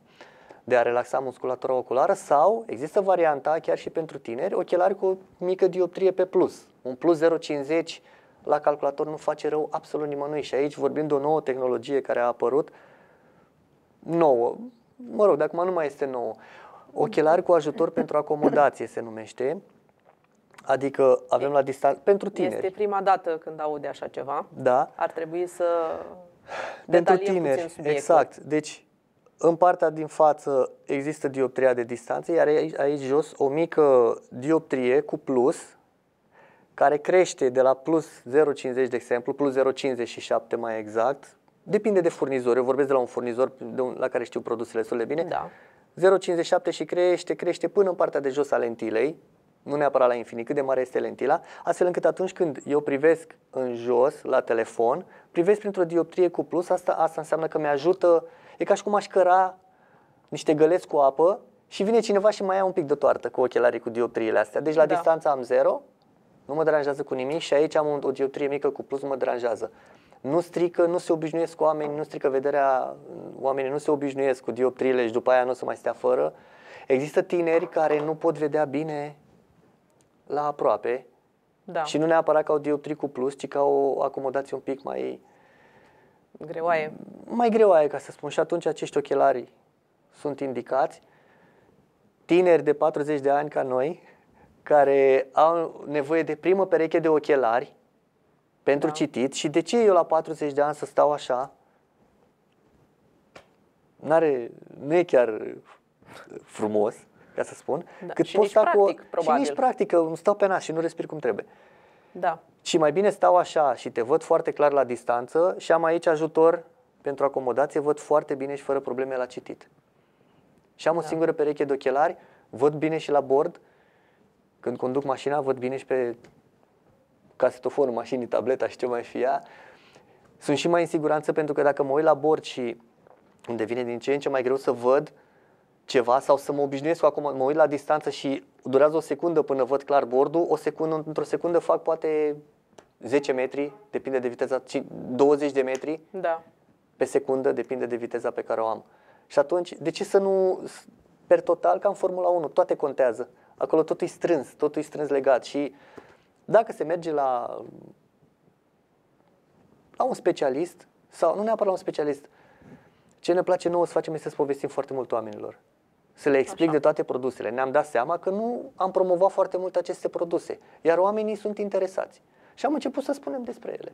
de a relaxa musculatura oculară sau există varianta, chiar și pentru tineri, ochelari cu mică dioptrie pe plus. Un plus 0,50 la calculator nu face rău absolut nimănui și aici vorbim de o nouă tehnologie care a apărut, nouă, mă rog, dacă nu mai este nouă, ochelari cu ajutor pentru acomodație se numește, adică avem la distanță, pentru tineri. Este prima dată când aude așa ceva. Da. Ar trebui să pentru tineri, puțin subiectul. exact. Deci, în partea din față există dioptria de distanță, iar aici, aici jos o mică dioptrie cu plus, care crește de la plus 0,50 de exemplu, plus 0,57 mai exact, Depinde de furnizor. Eu vorbesc de la un furnizor de un, la care știu produsele destul de bine. Da. 0,57 și crește, crește până în partea de jos a lentilei, nu neapărat la infinit, cât de mare este lentila, astfel încât atunci când eu privesc în jos la telefon, privesc printr-o dioptrie cu plus, asta, asta înseamnă că mi-ajută, e ca și cum aș căra niște găleți cu apă și vine cineva și mai ia un pic de toartă cu ochelarii cu dioptriile astea. Deci la da. distanță am 0, nu mă deranjează cu nimic și aici am o dioptrie mică cu plus, mă deranjează nu strică, nu se obișnuiesc cu oamenii, nu strică vederea, oamenii nu se obișnuiesc cu dioptriile și după aia nu o să mai stea fără. Există tineri care nu pot vedea bine la aproape da. și nu neapărat ca o dioptrie cu plus, ci ca o acomodație un pic mai... Greoaie. Mai greoaie, ca să spun. Și atunci acești ochelari sunt indicați. Tineri de 40 de ani ca noi, care au nevoie de primă pereche de ochelari, pentru Da. citit și de ce eu la 40 de ani să stau așa? N-are, nu e chiar frumos, ca să spun, Da, cât și pot nici sta cu o- practic, și probabil. nici practic, că îmi stau pe nas și nu respir cum trebuie. Da. Și mai bine stau așa și te văd foarte clar la distanță și am aici ajutor pentru acomodație, văd foarte bine și fără probleme la citit. Și am o Da. singură pereche de ochelari, văd bine și la bord, când conduc mașina, văd bine și pe casetofonul mașinii, tableta și ce mai fie ea. Sunt și mai în siguranță pentru că dacă mă uit la bord și îmi devine din ce în ce mai greu să văd ceva sau să mă obișnuiesc cu acum, mă uit la distanță și durează o secundă până văd clar bordul, o secundă, într-o secundă fac poate 10 metri, depinde de viteza, ci 20 de metri Da. pe secundă, depinde de viteza pe care o am. Și atunci, de ce să nu, per total, ca în Formula 1, toate contează. Acolo totul e strâns, totul e strâns legat și dacă se merge la, la un specialist, sau nu neapărat la un specialist, ce ne place nouă să facem este să povestim foarte mult oamenilor. Să le explic Așa. de toate produsele. Ne-am dat seama că nu am promovat foarte mult aceste produse, iar oamenii sunt interesați. Și am început să spunem despre ele.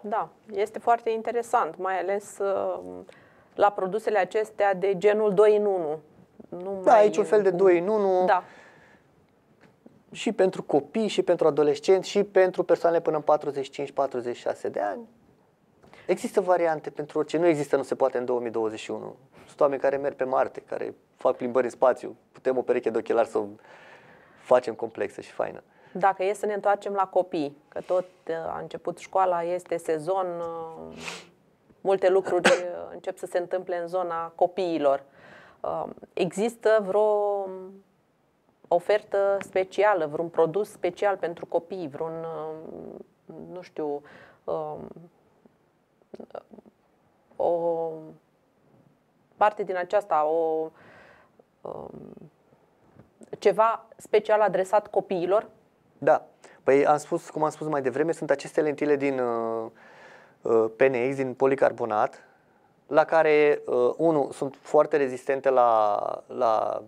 Da, este foarte interesant, mai ales uh, la produsele acestea de genul 2 în 1. Nu Da, mai- aici un fel de 2 în 1. Da, și pentru copii, și pentru adolescenți, și pentru persoane până în 45-46 de ani. Există variante pentru orice. Nu există, nu se poate în 2021. Sunt oameni care merg pe Marte, care fac plimbări în spațiu. Putem o pereche de ochelari să o facem complexă și faină. dacă e să ne întoarcem la copii, că tot uh, a început școala, este sezon, uh, multe lucruri uh, încep să se întâmple în zona copiilor. Uh, Există vreo ofertă specială, vreun produs special pentru copii, vreun, uh, nu știu, um, o parte din aceasta, o, um, ceva special adresat copiilor? Da. Păi am spus, cum am spus mai devreme, sunt aceste lentile din uh, uh, PNX, din policarbonat, la care, uh, unul, sunt foarte rezistente la, la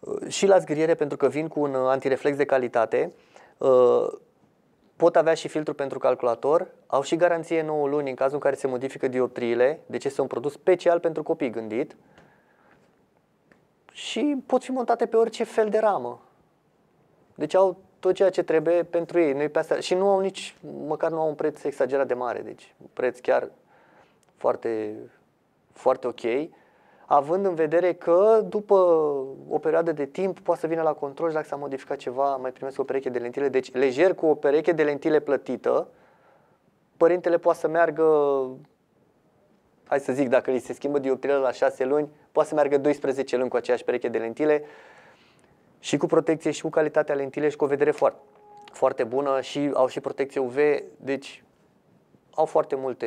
uh, și la zgâriere pentru că vin cu un uh, antireflex de calitate. Uh, pot avea și filtru pentru calculator, au și garanție 9 luni în cazul în care se modifică dioptriile, deci este un produs special pentru copii gândit și pot fi montate pe orice fel de ramă. Deci au tot ceea ce trebuie pentru ei. Nu pe asta. Și nu au nici, măcar nu au un preț exagerat de mare. Deci un preț chiar foarte, foarte ok. Având în vedere că după o perioadă de timp poate să vină la control și dacă s-a modificat ceva, mai primesc o pereche de lentile. Deci lejer cu o pereche de lentile plătită, părintele poate să meargă, hai să zic, dacă li se schimbă dioptriile la 6 luni, poate să meargă 12 luni cu aceeași pereche de lentile și cu protecție și cu calitatea lentilei și cu o vedere foarte, foarte bună și au și protecție UV, deci au foarte multe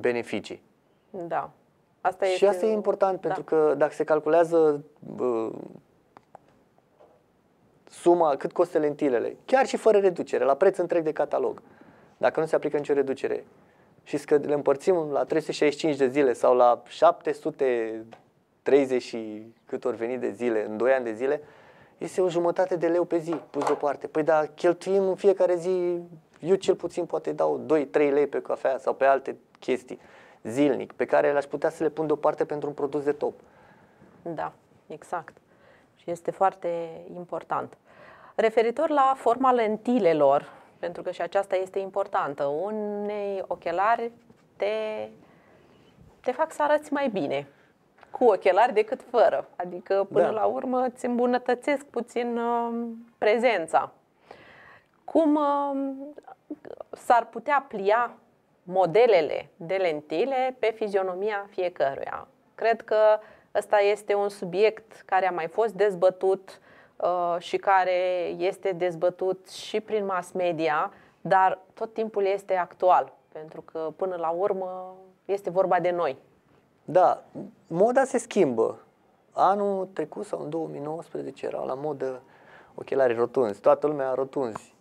beneficii. Da. Asta și asta e important, da. pentru că dacă se calculează bă, suma, cât costă lentilele, chiar și fără reducere, la preț întreg de catalog, dacă nu se aplică nicio reducere și că le împărțim la 365 de zile sau la 730 și cât ori veni de zile, în 2 ani de zile, este o jumătate de leu pe zi pus deoparte. Păi da, cheltuim în fiecare zi, eu cel puțin poate dau 2-3 lei pe cafea sau pe alte chestii zilnic, pe care le-aș putea să le pun deoparte pentru un produs de top. Da, exact. Și este foarte important. Referitor la forma lentilelor, pentru că și aceasta este importantă, unei ochelari te, te fac să arăți mai bine cu ochelari decât fără. Adică, până Da. la urmă, îți îmbunătățesc puțin uh, prezența. Cum uh, s-ar putea plia modelele de lentile pe fizionomia fiecăruia? Cred că ăsta este un subiect care a mai fost dezbătut uh, și care este dezbătut și prin mass media, dar tot timpul este actual, pentru că până la urmă este vorba de noi. Da, moda se schimbă. Anul trecut sau în 2019 erau la modă ochelari rotunzi, toată lumea rotunzi.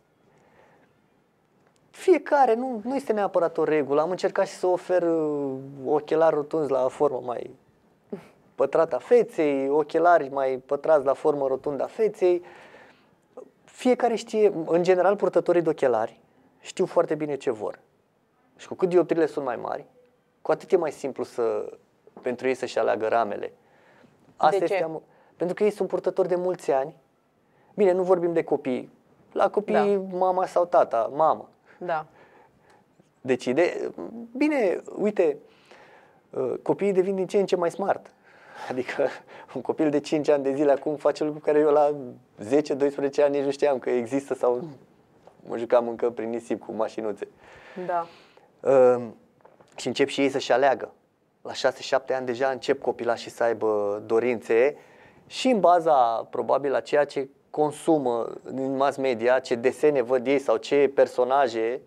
Fiecare, nu, nu este neapărat o regulă. Am încercat și să ofer uh, ochelari rotunzi la formă mai pătrată a feței, ochelari mai pătrați la formă rotundă a feței. Fiecare știe, în general, purtătorii de ochelari știu foarte bine ce vor. Și cu cât dioptrile sunt mai mari, cu atât e mai simplu să, pentru ei să-și aleagă ramele. Asta De ce? Este, am- pentru că ei sunt purtători de mulți ani. Bine, nu vorbim de copii. La copii, Da. mama sau tata, mama Da. decide. Bine, uite, uh, copiii devin din ce în ce mai smart. <laughs> Adică un copil de 5 ani de zile acum face lucruri care eu la 10-12 ani nici nu știam că există sau mă jucam încă prin nisip cu mașinuțe. Da. Uh, și încep și ei să-și aleagă. La 6-7 ani deja încep copilașii să aibă dorințe și în baza, probabil, la ceea ce consumă din mass media, ce desene văd ei sau ce personaje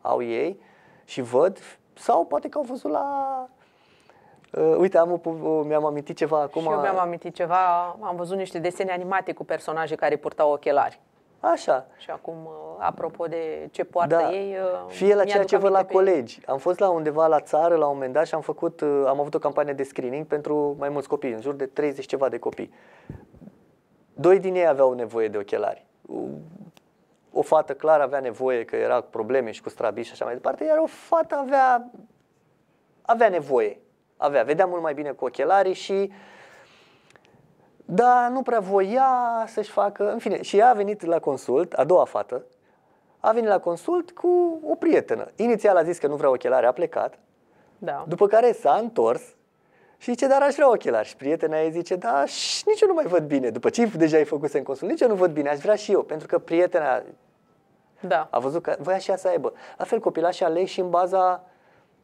au ei și văd, sau poate că au văzut la... Uh, uite, am, o po- o- mi-am amintit ceva acum. Și eu mi-am amintit ceva, am văzut niște desene animate cu personaje care purtau ochelari. Așa, Și acum, uh, apropo de ce poartă ei, uh, Fie la mi-aduc ceea ce văd la aminte pe- colegi. Am fost la undeva la țară la un moment dat și am făcut, uh, am avut o campanie de screening pentru mai mulți copii, în jur de 30 ceva de copii. Doi din ei aveau nevoie de ochelari. O fată clar avea nevoie că era probleme și cu strabii și așa mai departe, iar o fată avea, avea nevoie. Avea, vedea mult mai bine cu ochelarii și da, nu prea voia să-și facă, în fine, și ea a venit la consult, a doua fată, a venit la consult cu o prietenă. Inițial a zis că nu vrea ochelari, a plecat, Da. după care s-a întors și zice, dar aș vrea ochelari. Și prietena ei zice, da, și nici eu nu mai văd bine. După ce deja ai făcut în consult, nici eu nu văd bine, aș vrea și eu. Pentru că prietena Da. a văzut că voia și ea să aibă. La fel, copilașii aleg și în baza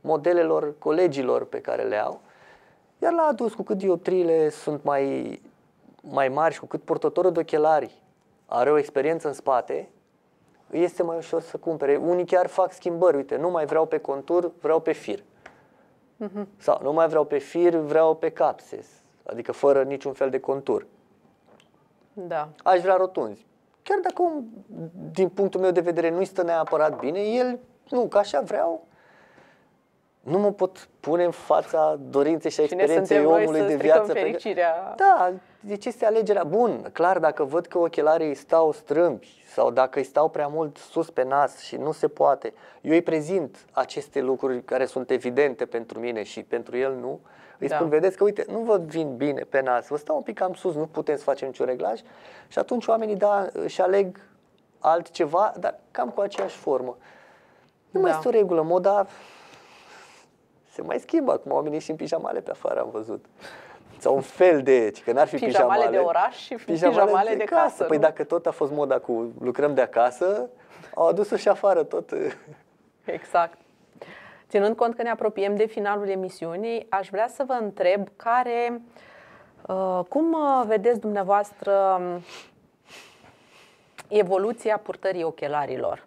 modelelor colegilor pe care le au. Iar la adus, cu cât dioptriile sunt mai, mai mari și cu cât purtătorul de ochelari are o experiență în spate, îi este mai ușor să cumpere. Unii chiar fac schimbări. Uite, nu mai vreau pe contur, vreau pe fir. Sau nu mai vreau pe fir, vreau pe capses. Adică fără niciun fel de contur. Da. Aș vrea rotunzi. Chiar dacă, om, din punctul meu de vedere, nu-i stă neapărat bine, el, nu, că așa vreau, nu mă pot pune în fața dorinței și a Cine experienței suntem noi omului să de stricăm viață. pe care- fericirea? Da, deci este alegerea. Bun, clar, dacă văd că ochelarii îi stau strâmbi sau dacă îi stau prea mult sus pe nas și nu se poate, eu îi prezint aceste lucruri care sunt evidente pentru mine și pentru el nu, îi Da. spun, vedeți că, uite, nu vă vin bine pe nas, vă stau un pic cam sus, nu putem să facem niciun reglaj și atunci oamenii, da, își aleg altceva, dar cam cu aceeași formă. Nu mai Da. este o regulă, moda se mai schimbă acum, oamenii și în pijamale pe afară am văzut. Sau un fel de, că n-ar fi Pijamale pijamale. de oraș și pijamale de casă, Păi nu? dacă tot a fost moda cu lucrăm de acasă, au adus-o și afară tot. Exact. Ținând cont că ne apropiem de finalul emisiunii, aș vrea să vă întreb care, uh, cum uh, vedeți dumneavoastră um, evoluția purtării ochelarilor?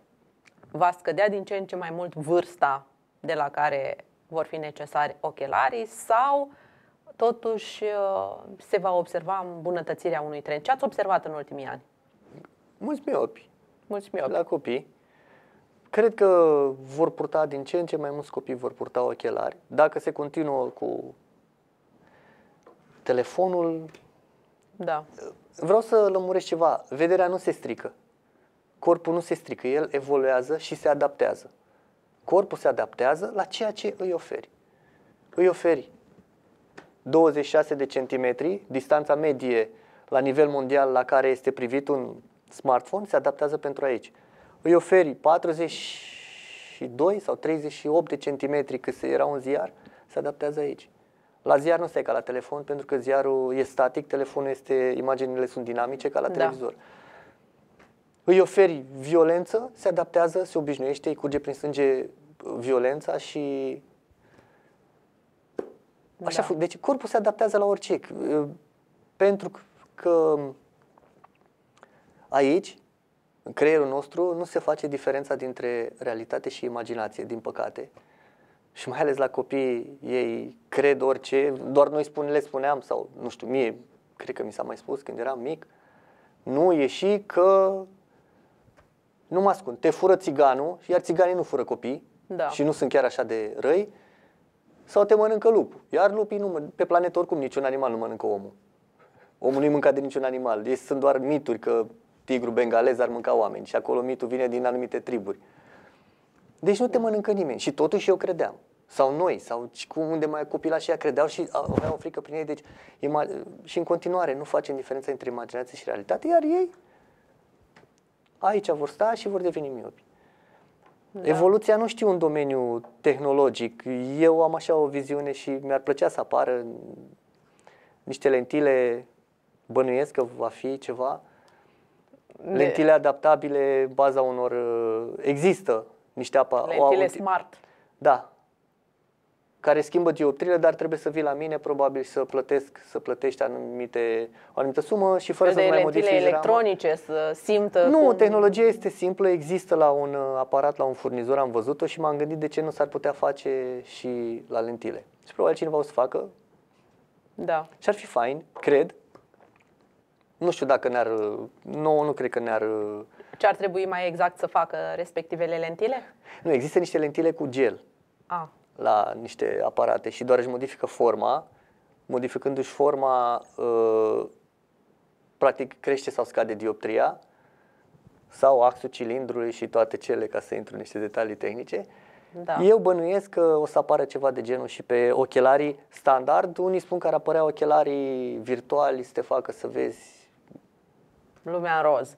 Va scădea din ce în ce mai mult vârsta de la care vor fi necesari ochelarii sau totuși uh, se va observa îmbunătățirea unui trend? Ce ați observat în ultimii ani? Mulți miopi Mulți miopi. la copii. Cred că vor purta din ce în ce mai mulți copii vor purta ochelari. Dacă se continuă cu telefonul, Da. vreau să lămuresc ceva. Vederea nu se strică. Corpul nu se strică, el evoluează și se adaptează. Corpul se adaptează la ceea ce îi oferi. Îi oferi 26 de centimetri, distanța medie la nivel mondial la care este privit un smartphone, se adaptează pentru aici. Îi oferi 42 sau 38 de centimetri cât era un ziar, se adaptează aici. La ziar nu stai ca la telefon, pentru că ziarul e static, telefonul este, imaginile sunt dinamice ca la Da. televizor. Îi oferi violență, se adaptează, se obișnuiește, îi curge prin sânge violența și Așa, Da. fu- deci corpul se adaptează la orice. Pentru că aici, în creierul nostru, nu se face diferența dintre realitate și imaginație, din păcate. Și mai ales la copii, ei cred orice, doar noi spune, le spuneam, sau nu știu, mie, cred că mi s-a mai spus când eram mic, nu ieși că nu mă ascund, te fură țiganul, iar țiganii nu fură copii Da. și nu sunt chiar așa de răi, sau te mănâncă lupul. Iar lupii nu, mă- pe planetă oricum niciun animal nu mănâncă omul. Omul nu-i mâncat de niciun animal. Ei sunt doar mituri că tigru bengalez ar mânca oameni și acolo mitul vine din anumite triburi. Deci nu te mănâncă nimeni. Și totuși eu credeam. Sau noi, sau cum unde mai copila și ea credeau și aveau o frică prin ei. Deci, și în continuare nu facem diferența între imaginație și realitate, iar ei aici vor sta și vor deveni miopi. Da. Evoluția nu știu un domeniu tehnologic. Eu am așa o viziune și mi-ar plăcea să apară niște lentile, bănuiesc că va fi ceva, lentile adaptabile, baza unor... Există niște apa... Lentile o, smart. Da, care schimbă dioptrile, dar trebuie să vii la mine probabil să plătesc, să plătești anumite, o anumită sumă și fără de să mai modifici electronice, să simtă Nu, cum... tehnologia este simplă, există la un uh, aparat, la un furnizor, am văzut-o și m-am gândit de ce nu s-ar putea face și la lentile. Și probabil cineva o să facă. Da. Și ar fi fain, cred. Nu știu dacă ne-ar, nu, nu cred că ne-ar... Ce ar trebui mai exact să facă respectivele lentile? Nu, există niște lentile cu gel. Ah la niște aparate și doar își modifică forma, modificându-și forma, uh, practic crește sau scade dioptria sau axul cilindrului și toate cele, ca să intru în niște detalii tehnice. Da. Eu bănuiesc că o să apară ceva de genul și pe ochelarii standard. Unii spun că ar apărea ochelarii virtuali să te facă să vezi lumea în roz.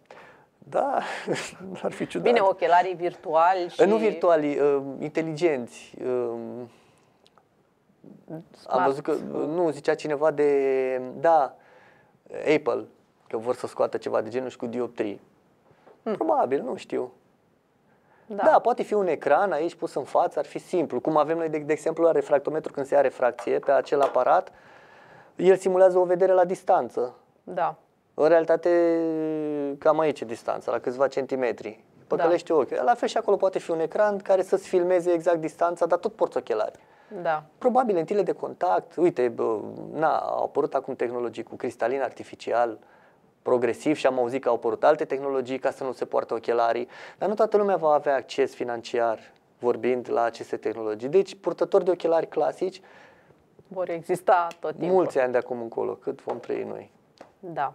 Da, <laughs> ar fi ciudat. Bine, ochelarii virtuali și... Nu virtuali, uh, inteligenți. Uh, am văzut că, nu, zicea cineva de, da, Apple, că vor să scoată ceva de genul și cu dioptrii. Hmm. Probabil, nu știu. Da. da, poate fi un ecran aici pus în față, ar fi simplu. Cum avem noi, de, de exemplu, la refractometru, când se ia refracție pe acel aparat, el simulează o vedere la distanță. Da. În realitate, cam aici e distanța, la câțiva centimetri. Păcălește da. ochii. La fel și acolo poate fi un ecran care să-ți filmeze exact distanța, dar tot porți ochelari. Da. Probabil lentile de contact, uite, bă, na, au apărut acum tehnologii cu cristalin artificial, progresiv și am auzit că au apărut alte tehnologii ca să nu se poartă ochelarii, dar nu toată lumea va avea acces financiar vorbind la aceste tehnologii. Deci, purtători de ochelari clasici vor exista tot timpul. Mulți ani de acum încolo, cât vom trăi noi. Da.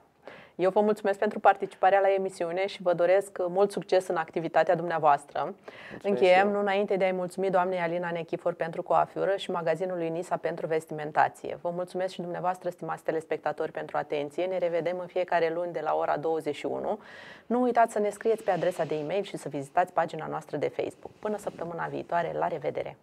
Eu vă mulțumesc pentru participarea la emisiune și vă doresc mult succes în activitatea dumneavoastră. Mulțumesc Încheiem, nu înainte de a-i mulțumi doamnei Alina Nechifor pentru coafură și magazinului Nisa pentru vestimentație. Vă mulțumesc și dumneavoastră, stimați telespectatori, pentru atenție. Ne revedem în fiecare luni de la ora 21. Nu uitați să ne scrieți pe adresa de e-mail și să vizitați pagina noastră de Facebook. Până săptămâna viitoare, la revedere!